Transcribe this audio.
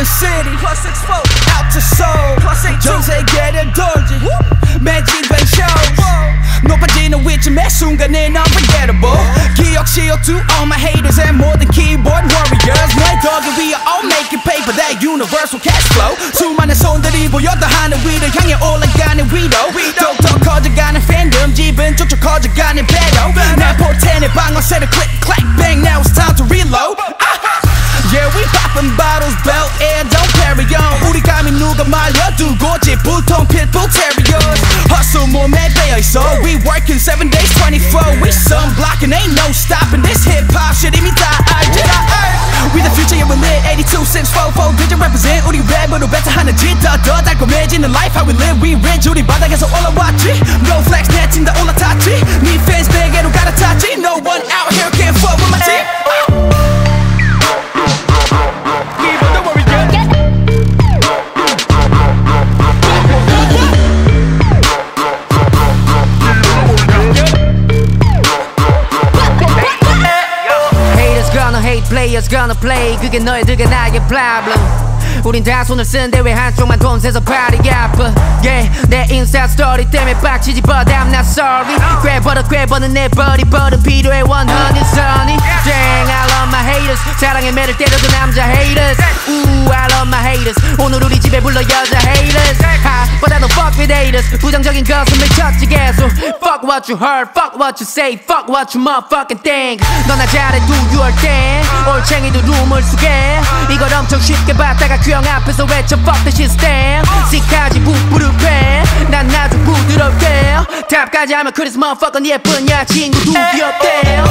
the city. Plus six four. Out to Seoul. Plus eight two. 전세 계략 돌지. 매진 뱅 shows. 높아지는 위치 매 순간에 unforgettable. 기억 to all my haters and more than keyboard warriors. 내 덕에 we are all making paper that universal cash flow. 수많은 손들이 보여도 하늘 위를 향해 올라가는 위로. 더욱더 팬덤 집은 쭉쭉 커져가는 배로. 내 포텐의 방어세를 quit. bottles, belt air, don't carry on. 우리 감히 누가 말려두고 집부통 pitbull terriers. Hustle 몸에 배어 있어. We working seven days, 24. We sunblocking, ain't no stopping. This hip hop shit 이미 다 알지. We the future, yeah, we live 82, 6, 4, 4. Did you represent? 우리 랩으로 better 하는 짓더더 달콤해지는 life how we live. We rich, 우리 바닥에서 올라왔지. No flex, 내 팀 다 올라탔지. 네 fans 베개로 갈아탔지. Players gonna play 그게 너희들과 나의 problem 우린 다 손을 쓰는데 왜 한쪽만 돈 세서 발이 아파 yeah, 내 인스타 스토리 때문에 빡치지 but I'm not sorry 꿰버려 꿰버는 내 버리 버릇 필요해 원하는 선이 Dang I love my haters 사랑의 매를 때려도 남자 haters Ooh I love my haters 오늘 우리 집에 불러 여자 haters don't fuck with haters 부정적인 것은 미쳤지 계속 Fuck what you heard, fuck what you say Fuck what you motherfucking think 너나 잘해 do your thing 올챙이도 rumor 속에 이걸 엄청 쉽게 봤다가 귀형 앞에서 외쳐 fuck the shit stand 시까지 부부르패 난 아주 부드럽게 탑까지 하면 그래서 motherfucker 예쁜 여자친구 두기 없대요